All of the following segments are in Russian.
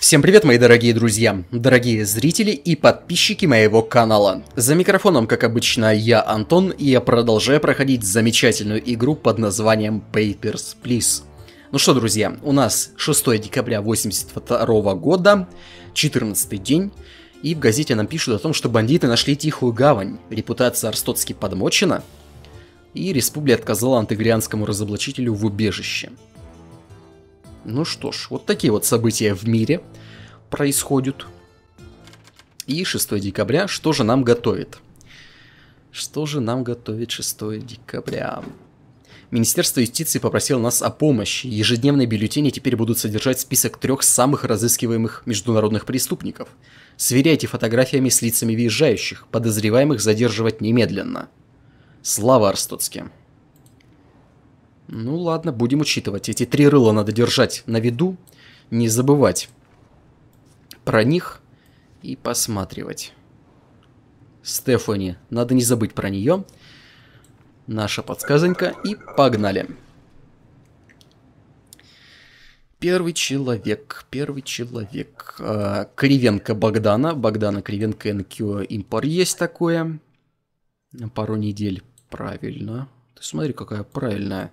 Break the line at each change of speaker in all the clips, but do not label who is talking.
Всем привет, мои дорогие друзья, дорогие зрители и подписчики моего канала. За микрофоном, как обычно, я Антон, и я продолжаю проходить замечательную игру под названием Papers, Please. Ну что, друзья, у нас 6 декабря 82 года, 14 день, и в газете нам пишут о том, что бандиты нашли тихую гавань, репутация Арстотски подмочена, и республика отказала антигрианскому разоблачителю в убежище. Ну что ж, вот такие вот события в мире происходят. И 6 декабря, что же нам готовит? Что же нам готовит 6 декабря? Министерство юстиции попросило нас о помощи. Ежедневные бюллетени теперь будут содержать список трех самых разыскиваемых международных преступников. Сверяйте фотографиями с лицами въезжающих, подозреваемых задерживать немедленно. Слава Арстоцке. Ну ладно, будем учитывать. Эти три рыла надо держать на виду, не забывать про них и посматривать. Стефани, надо не забыть про нее. Наша подсказонька и погнали. Первый человек, первый человек. Э, Кривенко Богдана. Богдана Кривенко НК Импор есть такое. Пару недель. Правильно. Ты смотри, какая правильная.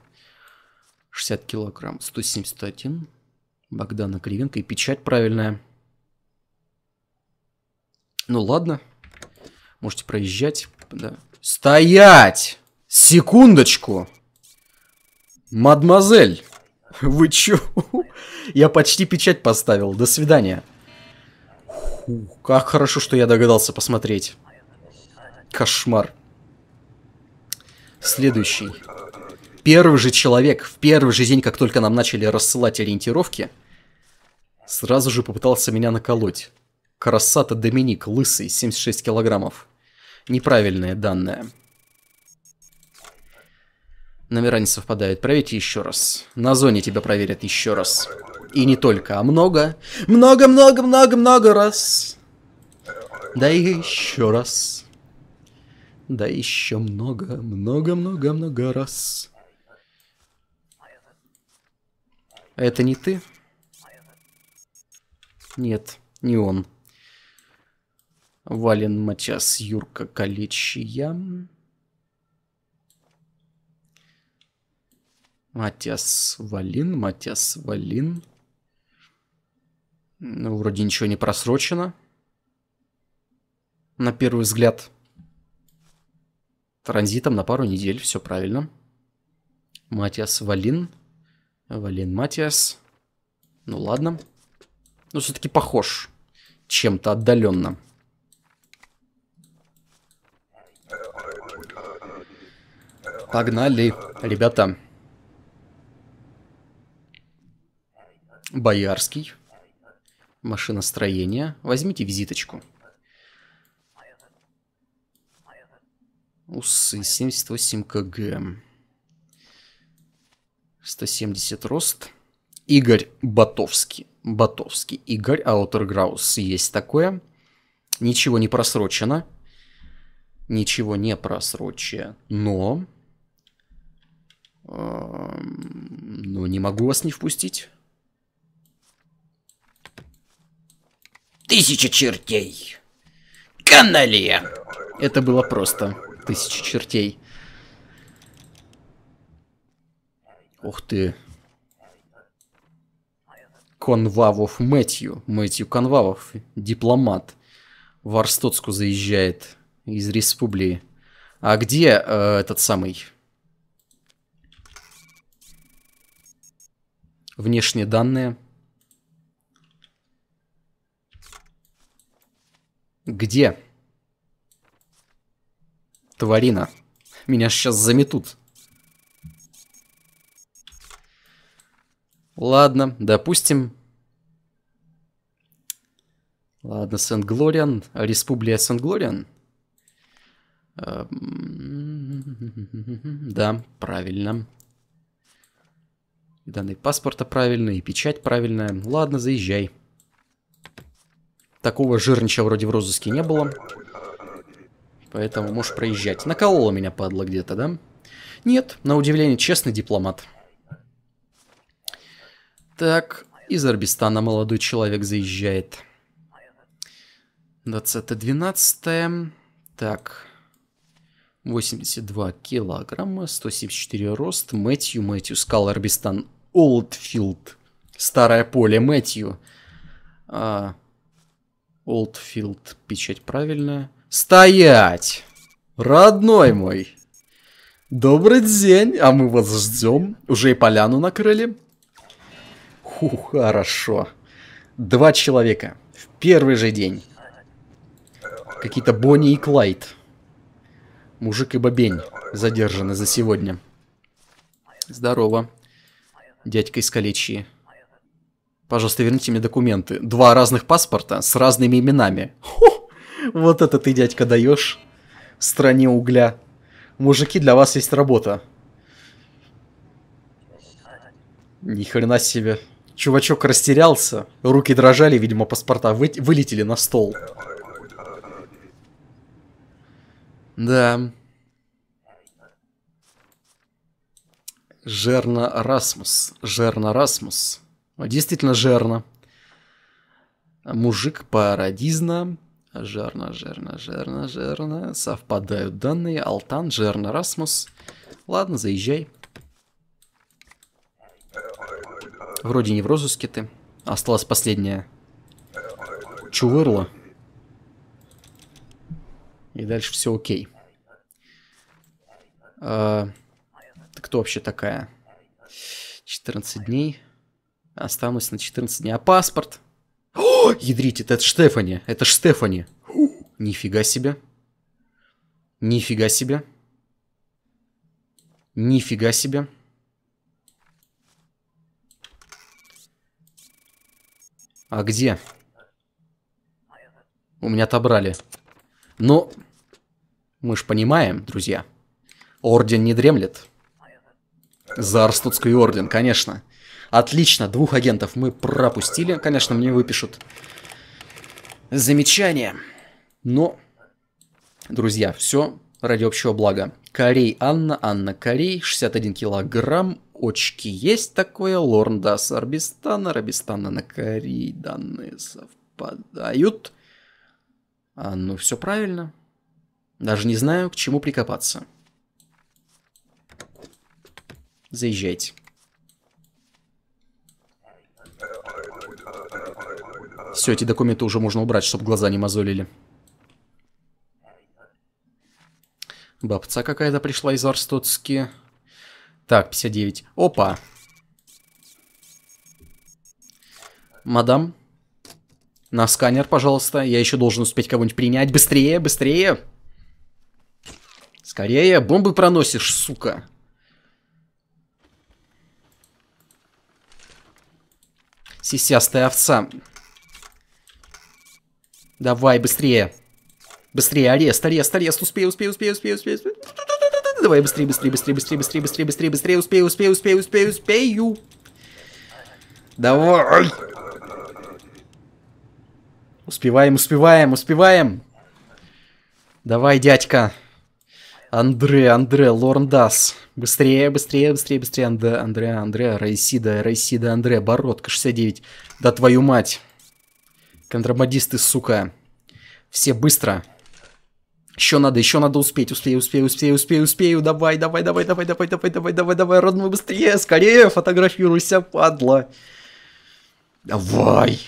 60 килограмм, 171. Богдана Кривенко и печать правильная. Ну ладно. Можете проезжать. Да. Стоять! Секундочку! Мадемуазель! Вы чё? Я почти печать поставил. До свидания. Фу, как хорошо, что я догадался посмотреть. Кошмар. Следующий первый же человек, в первый же день, как только нам начали рассылать ориентировки, сразу же попытался меня наколоть. Красата Доминик, лысый, 76 килограммов. Неправильные данные. Номера не совпадают. Проверьте еще раз. На зоне тебя проверят еще раз. И не только, а много. Много-много-много-много раз. Да и еще раз. Да еще много-много-много-много раз. Это не ты? Нет, не он. Вален Матяс, Юрка Калечия. Матяс Валин, Матяс Валин. Ну, вроде ничего не просрочено. На первый взгляд. Транзитом на пару недель, все правильно. Матиас Валин. Валин Матиас. Ну ладно. Но все-таки похож. Чем-то отдаленно. Погнали, ребята. Боярский. Машиностроение. Возьмите визиточку. Усы 78 кг. 170 рост. Игорь Батовский. Батовский. Игорь Аутерграус. Есть такое. Ничего не просрочено. Ничего не просрочено. Но... Э, но не могу вас не впустить.
Тысяча чертей. Каналия.
Это было просто. Тысяча чертей. Ух ты. Конвавов Мэтью. Мэтью Конвавов, дипломат. В Арстоцку заезжает из республики. А где э, этот самый... Внешние данные. Где? Тварина. Меня сейчас заметут. Ладно, допустим. Ладно, Сент-Глориан. Республика Сент-Глориан. Эм, да, правильно. И данные паспорта правильные, и печать правильная. Ладно, заезжай. Такого жирнича вроде в розыске не было. Поэтому можешь проезжать. Наколола меня, падла, где-то, да? Нет, на удивление, честный дипломат. Так, Из Арбистана молодой человек заезжает. 20-12. Так. 82 килограмма, 174 рост. Мэтью, Мэтью, Скал, Арбистан, Олдфилд. Старое поле, Мэтью. А, Олдфилд, печать правильная. Стоять! Родной мой! Добрый день, а мы вас ждем. Уже и поляну накрыли. Фу, хорошо. Два человека. В первый же день. Какие-то Бонни и Клайд. Мужик и бабень задержаны за сегодня. Здорово. Дядька из Калечии. Пожалуйста, верните мне документы. Два разных паспорта с разными именами. Хо, вот это ты, дядька, даешь в стране угля. Мужики, для вас есть работа. Ни хрена себе. Чувачок растерялся, руки дрожали, видимо, паспорта вы вылетели на стол. Да. Жерна Расмус. Жерна Расмус. Действительно жерна. Мужик парадизна. Жерна, жерна, жерна, жерна. Совпадают данные. Алтан, жерна, Расмус. Ладно, заезжай. Вроде не в розыске ты. Осталась последняя. Чувырла. И дальше все окей. А, ты кто вообще такая? 14 дней. Останусь на 14 дней. А паспорт? О, ядрите, это Штефани. Это ж Стефани. Нифига себе. Нифига себе. Нифига себе. А где? У меня отобрали. Но мы ж понимаем, друзья. Орден не дремлет. Зарстутский орден, конечно. Отлично, двух агентов мы пропустили. Конечно, мне выпишут замечание. Но, друзья, все ради общего блага. Корей Анна, Анна Корей, 61 килограмм, очки есть такое, Лорнда с Арбистана, Арбистана на Корей, данные совпадают. А, ну, все правильно. Даже не знаю, к чему прикопаться. Заезжайте. Все, эти документы уже можно убрать, чтобы глаза не мозолили. Бабца какая-то пришла из Арстоцки. Так, 59. Опа. Мадам. На сканер, пожалуйста. Я еще должен успеть кого-нибудь принять. Быстрее, быстрее. Скорее. Бомбы проносишь, сука. Сисястая овца. Давай, быстрее. Быстрее, арест, арест, арест. Успею, успею, успею, успею, успею. успею. Давай, быстрее, быстрее, быстрее, быстрее, быстрее, быстрее, быстрее, быстрее. Успею, успею, успею, успею, успею. Давай. Успеваем, успеваем, успеваем. Давай, дядька. Андре, Андре, Лорндас. Быстрее, быстрее, быстрее, быстрее. Андре, Андре, Андре, Райсида, Райсида, Андре, Бородка, 69. Да твою мать. Контрабандисты, сука. Все быстро. Еще надо, еще надо успеть, успею, успею, успею, успею, успею. Давай, давай, давай, давай, давай, давай, давай, давай, давай, родной, быстрее, скорее, фотографируйся, падла. Давай.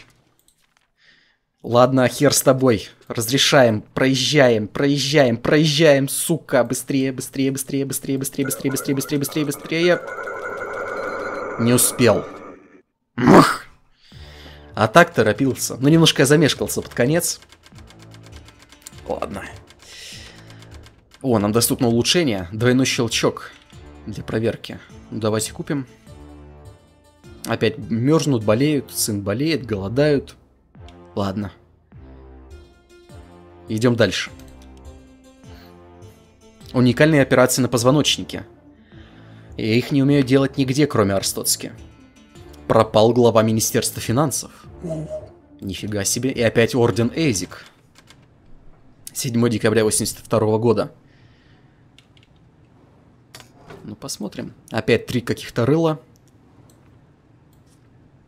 Ладно, хер с тобой. Разрешаем, проезжаем, проезжаем, проезжаем, сука. Быстрее, быстрее, быстрее, быстрее, быстрее, быстрее, быстрее, быстрее, быстрее, быстрее. Не успел. Мух. А так торопился. Ну, немножко я замешкался под конец. Ладно. О, нам доступно улучшение. Двойной щелчок для проверки. Ну, давайте купим. Опять мерзнут, болеют, сын болеет, голодают. Ладно. Идем дальше. Уникальные операции на позвоночнике. Я их не умею делать нигде, кроме Арстоцки. Пропал глава Министерства финансов. Нифига себе. И опять Орден Эйзик. 7 декабря 82 года. Ну, посмотрим. Опять три каких-то рыла.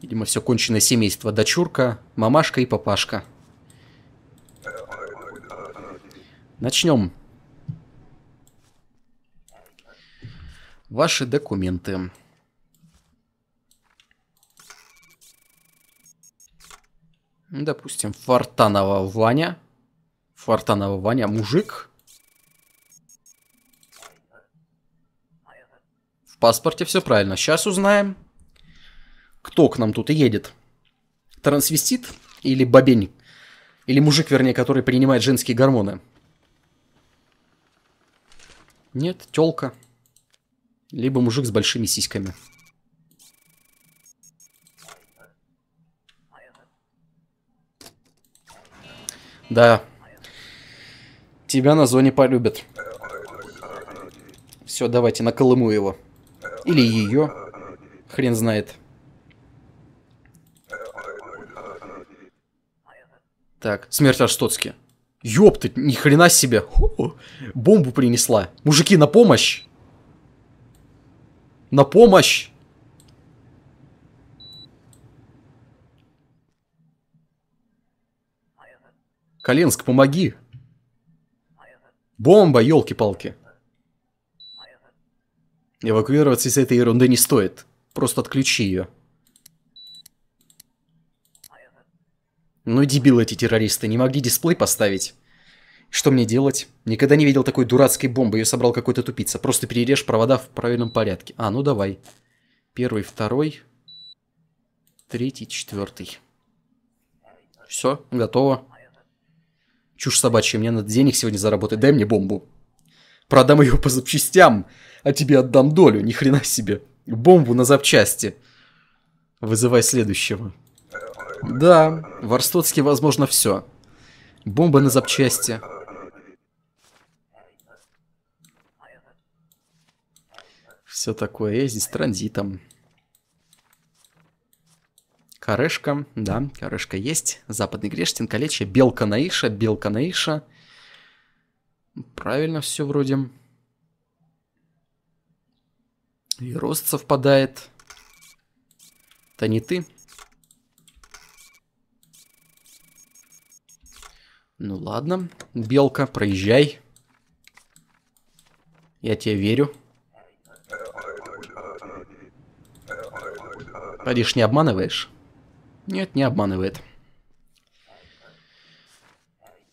Видимо, все конченое семейство. Дочурка, мамашка и папашка. Начнем. Ваши документы. Допустим, Фортанова Ваня. Фортанова Ваня, мужик. Паспорте все правильно. Сейчас узнаем, кто к нам тут и едет. Трансвестит или бабень? Или мужик, вернее, который принимает женские гормоны? Нет, тёлка. Либо мужик с большими сиськами. Да. Тебя на зоне полюбят. Все, давайте на Колыму его. Или ее. Хрен знает. Так, смерть Арстоцки. Ёпты, ни хрена себе. Ху-ху. Бомбу принесла. Мужики, на помощь. На помощь. Коленск, помоги. Бомба, елки-палки. Эвакуироваться из этой ерунды не стоит. Просто отключи ее. Ну дебилы эти террористы, не могли дисплей поставить. Что мне делать? Никогда не видел такой дурацкой бомбы, ее собрал какой-то тупица. Просто перережь провода в правильном порядке. А, ну давай. Первый, второй, третий, четвертый. Все, готово. Чушь собачья, мне надо денег сегодня заработать, дай мне бомбу. Продам ее по запчастям, а тебе отдам долю, ни хрена себе. Бомбу на запчасти. Вызывай следующего. Да, в Арстоцке возможно все. Бомба на запчасти. Все такое, я здесь транзитом. Корешка, да, корешка есть. Западный Грештин, Калечья, Белка Наиша, Белка Наиша. Правильно все вроде. И рост совпадает. Это не ты. Ну ладно, Белка, проезжай. Я тебе верю. Париж не обманываешь? Нет, не обманывает.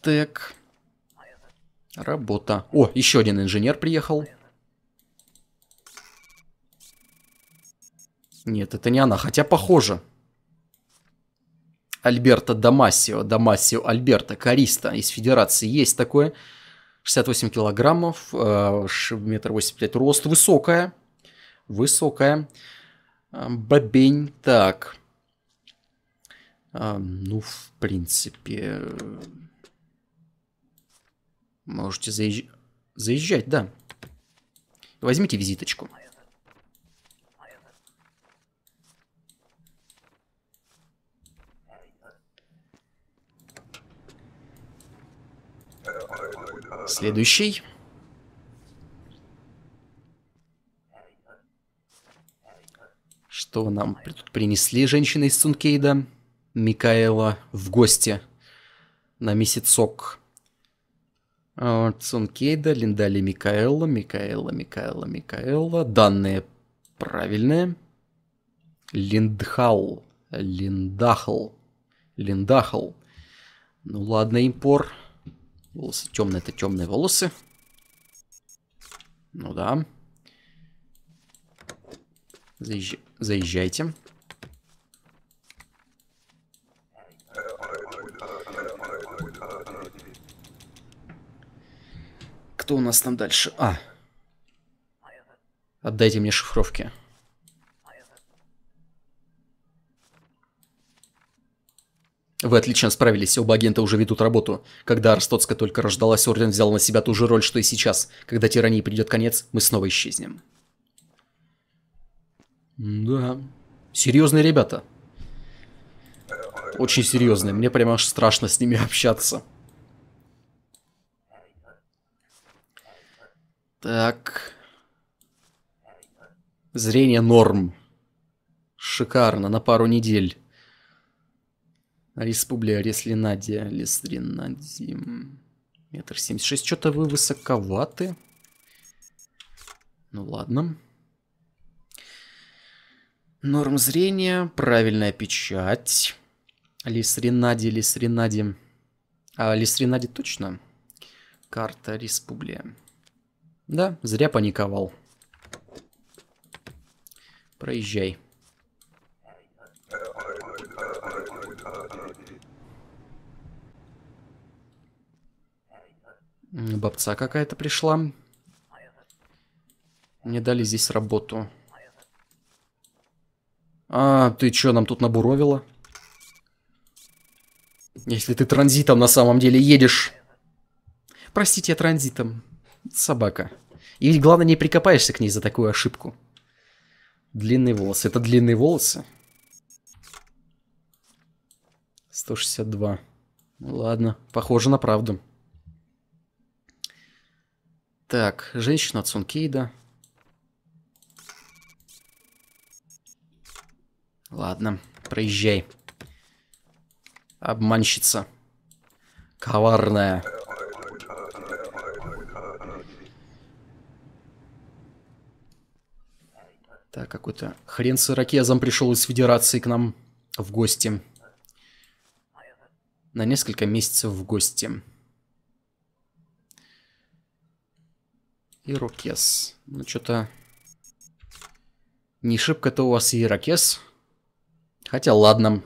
Так. Работа. О, еще один инженер приехал. Нет, это не она, хотя похоже. Альберто Дамасио, Дамасио Альберто, Кариста из Федерации. Есть такое. 68 килограммов, э, метр восемьдесят пять рост, высокая. Высокая. Бобень. Так. Ну, в принципе... Можете заезж... заезжать, да. Возьмите визиточку. Следующий. Что нам тут принесли женщины из Сункейда? Микаэла в гости на месяцок. Цункейда, Линдали Микаэла, Микаэла, Микаэла, Микаэла. Данные правильные. Линдхал, Линдахл, Линдахл. Ну ладно, импор. Волосы темные, это темные волосы. Ну да. Заезж... Заезжайте. Кто у нас там дальше? А. Отдайте мне шифровки. Вы отлично справились, оба агента уже ведут работу. Когда Арстоцка только рождалась, Орден взял на себя ту же роль, что и сейчас. Когда тирании придет конец, мы снова исчезнем. Да. Серьезные ребята. Очень серьезные. Мне прямо аж страшно с ними общаться. Так. Зрение норм. Шикарно, на пару недель. Республика Реслинадия, Лесринадия. Метр семьдесят шесть. Что-то вы высоковаты. Ну ладно. Норм зрения, правильная печать. Лисринади, Лисринади. А Лисринади точно? Карта Республия. Да, зря паниковал. Проезжай. Бабца какая-то пришла. Мне дали здесь работу. А, ты чё, нам тут набуровила? Если ты транзитом на самом деле едешь. Простите, я транзитом. Собака. И ведь главное не прикопаешься к ней за такую ошибку. Длинные волосы. Это длинные волосы? 162. Ну ладно, похоже на правду. Так, женщина от Сункейда. Ладно, проезжай. Обманщица. Коварная. Какой-то хрен с ирокезом пришел из Федерации к нам в гости. На несколько месяцев в гости. Ирокез. Ну, что-то... Не шибко-то у вас ирокез. Хотя, ладно.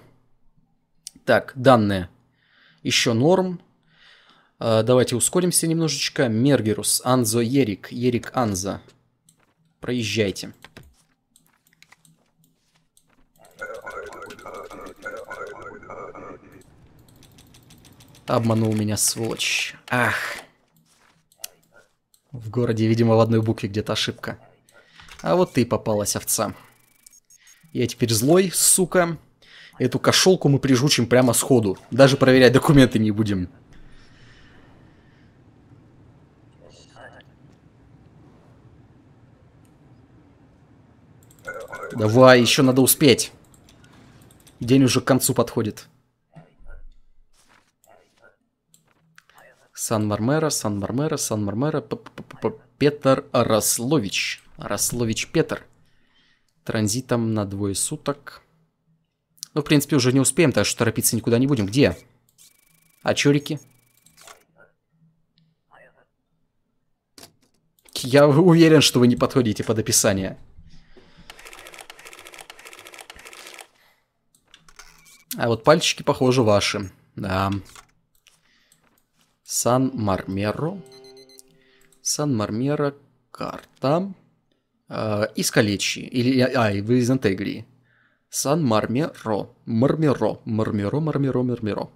Так, данные. Еще норм. Э, давайте ускоримся немножечко. Мергерус, Анзо, Ерик, Ерик, Анза. Проезжайте. Обманул меня, сволочь. Ах. В городе, видимо, в одной букве где-то ошибка. А вот ты попалась, овца. Я теперь злой, сука. Эту кошелку мы прижучим прямо сходу. Даже проверять документы не будем. Давай, еще надо успеть. День уже к концу подходит. Сан-Мармера, Сан-Мармера, Сан-Мармера, Петр Рослович. Рослович Петр. Транзитом на двое суток. Ну, в принципе, уже не успеем, так что торопиться никуда не будем. Где? А чурики? Я уверен, что вы не подходите под описание. А вот пальчики, похоже, ваши. Да. Сан-Мармеро. Сан-Мармеро, карта. Э, из Калечи. Или, а, вы из Антегрии. Сан-Мармеро. Мармеро. Мармеро, Мармеро, Мармеро.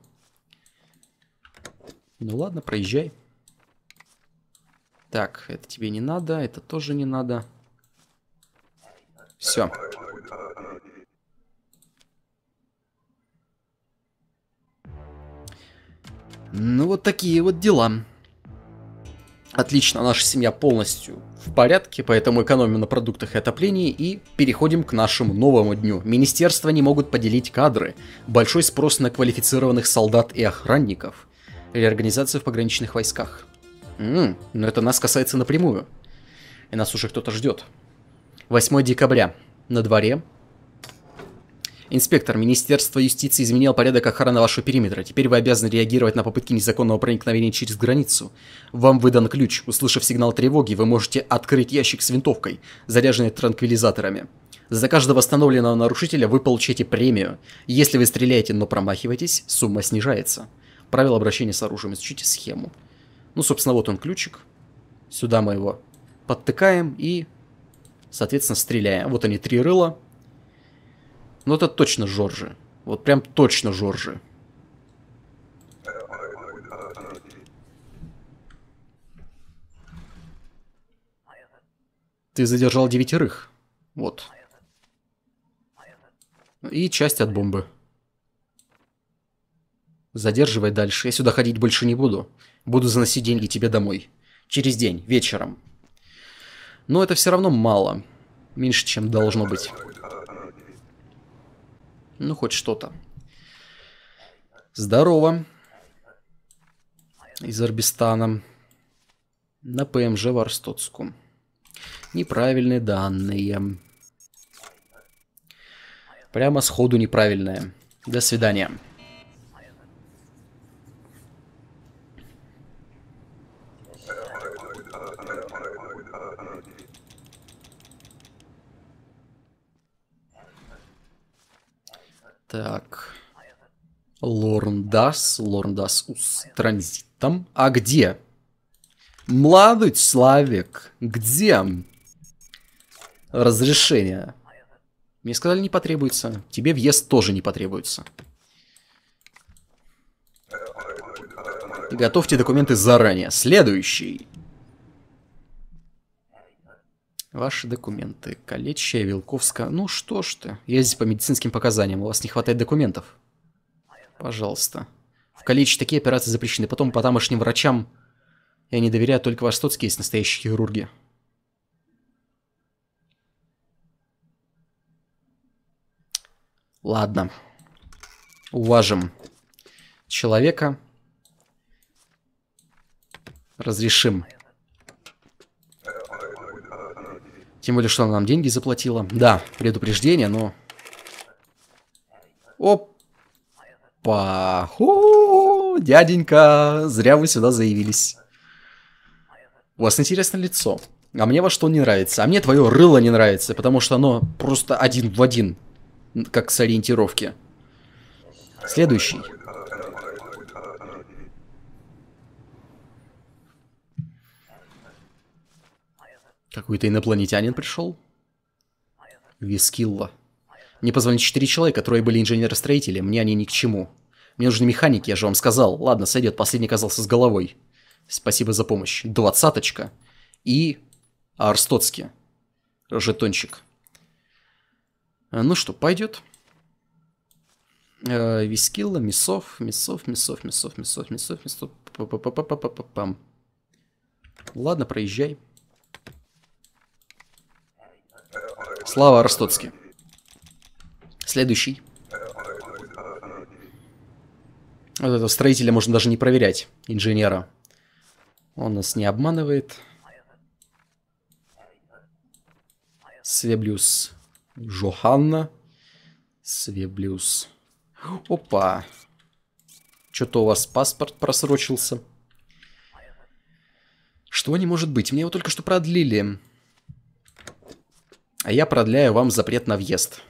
Ну ладно, проезжай. Так, это тебе не надо, это тоже не надо. Все. Ну вот такие вот дела. Отлично, наша семья полностью в порядке, поэтому экономим на продуктах и отоплении и переходим к нашему новому дню. Министерства не могут поделить кадры, большой спрос на квалифицированных солдат и охранников, реорганизация в пограничных войсках. Ммм, но это нас касается напрямую. И нас уже кто-то ждет. 8 декабря. На дворе Инспектор, Министерство юстиции изменил порядок охраны вашего периметра. Теперь вы обязаны реагировать на попытки незаконного проникновения через границу. Вам выдан ключ. Услышав сигнал тревоги, вы можете открыть ящик с винтовкой, заряженной транквилизаторами. За каждого восстановленного нарушителя вы получаете премию. Если вы стреляете, но промахиваетесь, сумма снижается. Правила обращения с оружием. Изучите схему. Ну, собственно, вот он ключик. Сюда мы его подтыкаем и, соответственно, стреляем. Вот они, три рыла. Ну это точно Жоржи. Вот прям точно Жоржи. Ты задержал девятерых. Вот. И часть от бомбы. Задерживай дальше. Я сюда ходить больше не буду. Буду заносить деньги тебе домой. Через день, вечером. Но это все равно мало. Меньше, чем должно быть. Ну, хоть что-то. Здорово. Из Арбистана. На ПМЖ в Арстоцку. Неправильные данные. Прямо сходу неправильные. До свидания. Так. Лорндас, Лорндас с транзитом. А где? Молодой человек, где разрешение? Мне сказали, не потребуется. Тебе въезд тоже не потребуется. Готовьте документы заранее. Следующий. Ваши документы. Калечья, Вилковска. Ну что ж ты. Ездите по медицинским показаниям. У вас не хватает документов. Пожалуйста. В Калечье такие операции запрещены. Потом по тамошним врачам я не доверяю, только ваш Стоцкий есть настоящие хирурги. Ладно. Уважим человека. Разрешим. Тем более, что она нам деньги заплатила. Да, предупреждение, но... Опа! Ху, дяденька, зря вы сюда заявились. У вас интересное лицо. А мне во что не нравится. А мне твое рыло не нравится, потому что оно просто один в один как с ориентировки. Следующий. Какой-то инопланетянин пришел. Вискилла. Мне позвонили четыре человека, трое были инженеры-строители, мне они ни к чему. Мне нужны механики, я же вам сказал. Ладно, сойдет, последний оказался с головой. Спасибо за помощь. Двадцаточка. И Арстоцки. Жетончик. А, ну что, пойдет. Э, Вискилла, Мясов, Мясов, Мясов, Мясов, Мясов, Мясов, Мясов. Пам. Ладно, проезжай. Слава Ростоцкий. Следующий. Вот этого строителя можно даже не проверять, инженера. Он нас не обманывает. Свеблюс Жоханна. Свеблюс. Опа. Что-то у вас паспорт просрочился. Что не может быть? Мне его только что продлили. А я продляю вам запрет на въезд.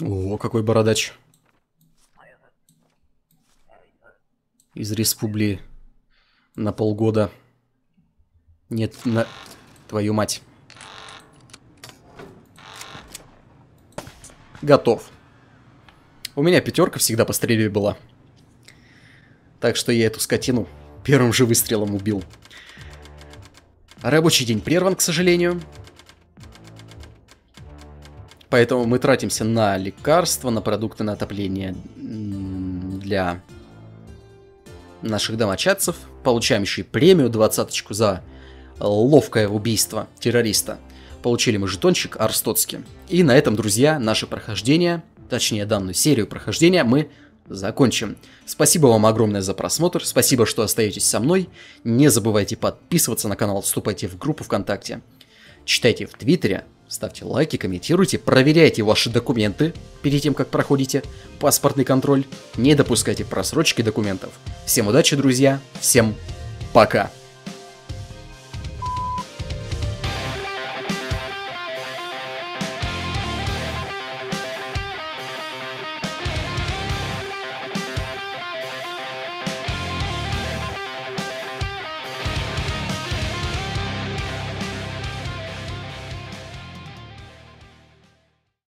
О, какой бородач. из республики на полгода. Нет, на... Твою мать. Готов. У меня пятерка всегда по стрельбе была. Так что я эту скотину первым же выстрелом убил. Рабочий день прерван, к сожалению. Поэтому мы тратимся на лекарства, на продукты на отопление для наших домочадцев, получаем еще и премию двадцаточку за ловкое убийство террориста. Получили мы жетончик Арстоцки. И на этом, друзья, наше прохождение, точнее данную серию прохождения мы закончим. Спасибо вам огромное за просмотр, спасибо, что остаетесь со мной. Не забывайте подписываться на канал, вступайте в группу ВКонтакте, читайте в Твиттере, Ставьте лайки, комментируйте, проверяйте ваши документы перед тем, как проходите паспортный контроль. Не допускайте просрочки документов. Всем удачи, друзья. Всем пока.